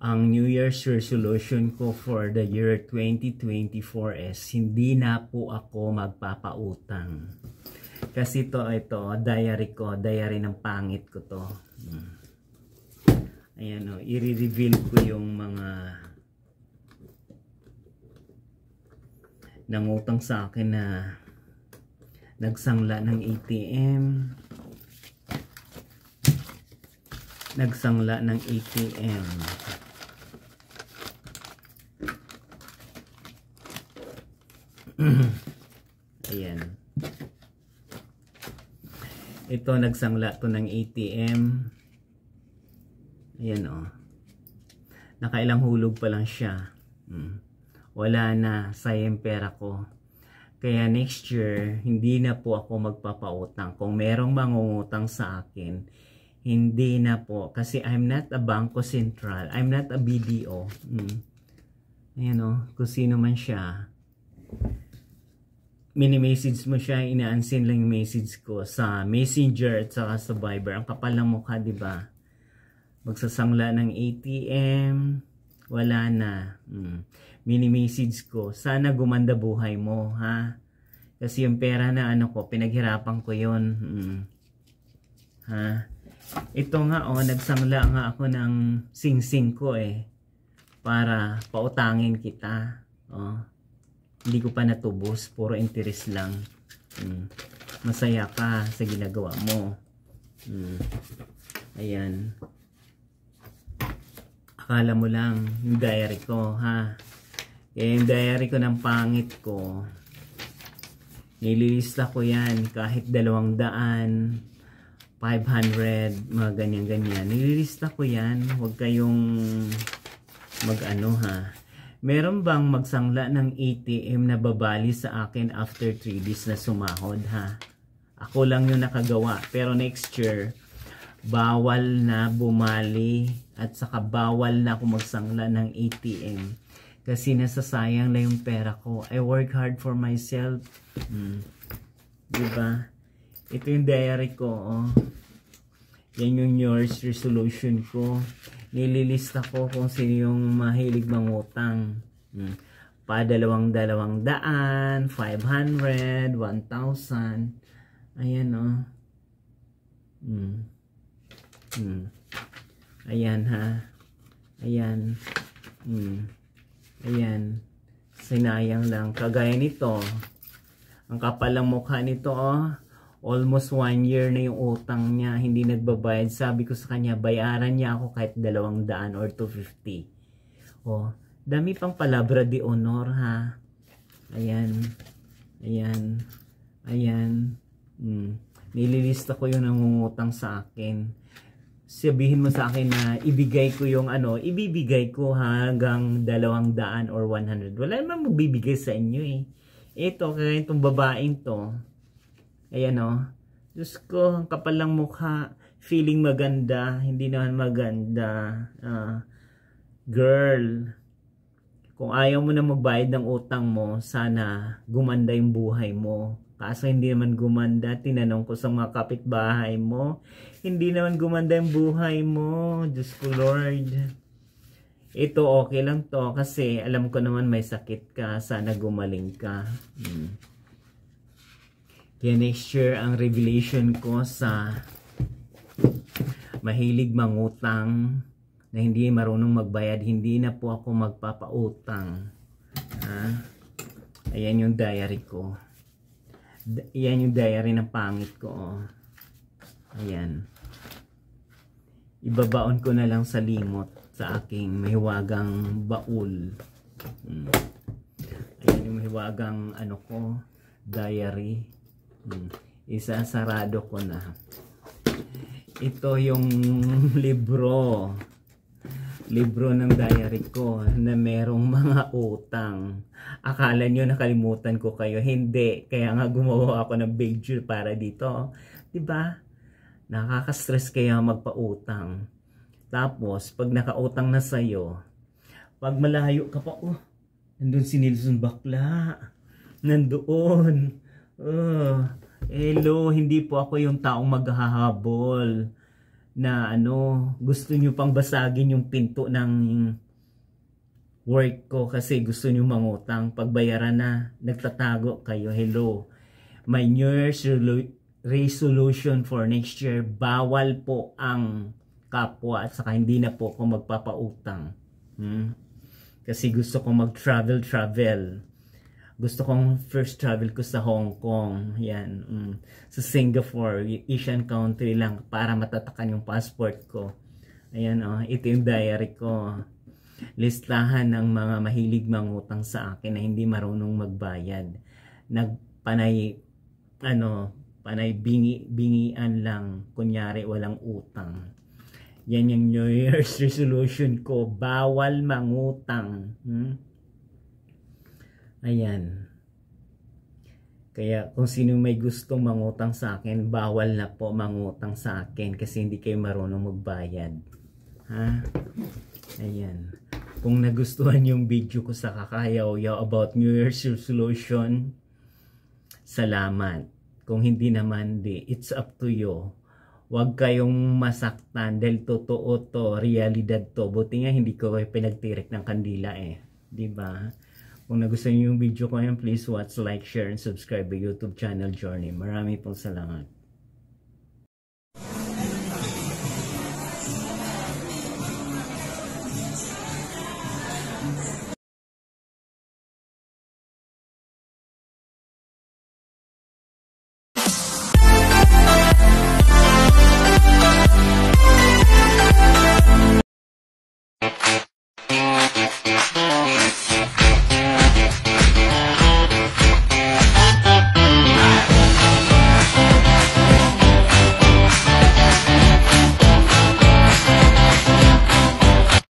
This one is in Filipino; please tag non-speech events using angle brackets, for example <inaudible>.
ang New Year's resolution ko for the year 2024 is hindi na po ako magpapautang. Kasi to ito, diary ko, diary ng pangit ko to. Hmm. Ayan o, i-reveal ko yung mga nangutang sa akin na nagsangla ng ATM nagsangla ng ATM <clears throat> ayan. Ito nagsangla to ng ATM ayan o oh. nakailang hulog pa lang siya. Hmm. wala na sayang pera ko. Kaya next year hindi na po ako magpapautang. Kung merong mangungutang sa akin hindi na po. Kasi I'm not a Bangko Sentral. I'm not a BDO hmm. ayan o oh. kung sino man siya mini-message mo siya, ina-unsend lang yung message ko sa Messenger at saka sa Viber. Ang kapal ng mukha, di ba? Magsasangla ng ATM, wala na. Hmm. Mini-message ko, sana gumanda buhay mo, ha? Kasi yung pera na ano ko, pinaghirapan ko yon hmm. Ha? Ito nga, oh, nagsangla nga ako ng sing-sing ko, eh. Para pautangin kita. Oh hindi ko pa natubos puro interest lang. Hmm. masaya ka sa ginagawa mo. Hmm. ayan. Akala mo lang yung diary ko ha? Eh, yung diary ko ng pangit ko nililista ko yan kahit dalawang daan 500 mga ganyan ganyan nililista ko yan. Huwag kayong mag ano ha Meron bang magsangla ng ATM na babali sa akin after 3 days na sumahod ha? Ako lang yung nakagawa. Pero next year, bawal na bumali at saka bawal na ako magsangla ng ATM. Kasi nasasayang na yung pera ko. I work hard for myself. Hmm. Diba? Ito yung diary ko. Oh. Yan yung New Year's resolution ko nililista ko kung sino yung mahilig mangutang. Hmm. Pa dalawang dalawang daan, 500, 1,000. Ayan o. Oh. Hmm. Hmm. Ayan ha. Ayan. Hmm. Ayan. Sinayang lang. Kagaya nito. Ang kapal ng mukha nito oh almost one year na yung utang niya, hindi nagbabayad. Sabi ko sa kanya, bayaran niya ako kahit dalawang daan or 250. Oh, dami pang palabra de honor ha. Ayan. Ayan. Ayan. Hmm. Nililista ko yung nangungutang sa akin. Sabihin mo sa akin na ibigay ko yung ano, ibibigay ko hanggang dalawang daan or 100. Wala naman magbibigay sa inyo eh. Ito, kaya itong babaeng to, Ayan o. Oh. Diyos ko, ang kapal lang mukha. Feeling maganda. Hindi naman maganda. Uh, girl, kung ayaw mo na magbayad ng utang mo, sana gumanda yung buhay mo. Kaso hindi naman gumanda. Tinanong ko sa mga kapitbahay mo. Hindi naman gumanda yung buhay mo. Diyos ko Lord. Ito okay lang to kasi alam ko naman may sakit ka. Sana gumaling ka. Hmm. Kaya next year ang revelation ko sa mahilig mangutang na hindi marunong magbayad, hindi na po ako magpapautang. Ha? Ayan yung diary ko. Ayan yung diary ng pangit ko. Oh. Ayan. Ibabaon ko na lang sa limot sa aking mahiwagang baul. Hmm. Ayan yung mahiwagang ano ko, diary. Hmm. Isa sarado ko na. Ito yung <laughs> libro. Libro ng diary ko na merong mga utang. Akala nyo nakalimutan ko kayo. Hindi. Kaya nga gumawa ako ng picture para dito. ba? Diba? Nakaka-stress kaya magpautang. Tapos, pag nakautang na sa'yo, pag malayo ka pa, oh, nandun si Nilson Bakla. Nandoon. Uh, hello, hindi po ako yung taong maghahabol na ano, gusto nyo pang basagin yung pinto ng work ko kasi gusto nyo mangutang. Pagbayaran na, nagtatago kayo. Hello. My New Year's resolution for next year, bawal po ang kapwa at saka hindi na po ako magpapautang. Hmm? Kasi gusto ko mag-travel, travel. Gusto kong first travel ko sa Hong Kong. Yan. Mm. Sa Singapore, Asian country lang para matatakan yung passport ko. Ayan oh, ito yung diary ko. Listahan ng mga mahilig mangutang sa akin na hindi marunong magbayad. Nagpanay ano, panay bingi, bingian lang. Kunyari walang utang. Yan yung New Year's <laughs> resolution ko. Bawal mangutang. Hmm? Ayan. Kaya kung sino may gustong mangutang sa akin, bawal na po mangutang sa akin kasi hindi kayo marunong magbayad. Ha? Ayan. Kung nagustuhan yung video ko sa kakayaw-yaw about New Year's resolution, salamat. Kung hindi naman, di, it's up to you. Huwag kayong masaktan dahil totoo to, realidad to. Buti nga hindi ko pinagtirik ng kandila eh. ba? Kung nagustuhan niyo yung video ko yan, please watch, like, share, and subscribe to YouTube channel Journey. Marami pong salamat.